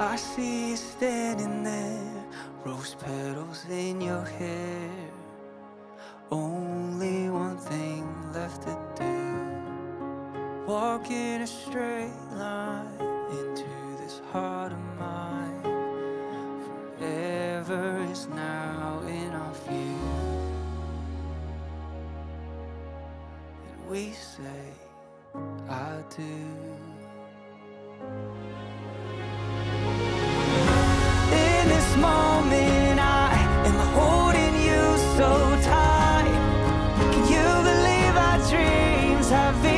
I see you standing there, rose petals in your hair. Only one thing left to do. Walk in a straight line into this heart of mine. Forever is now in our view. And we say, I do. Have become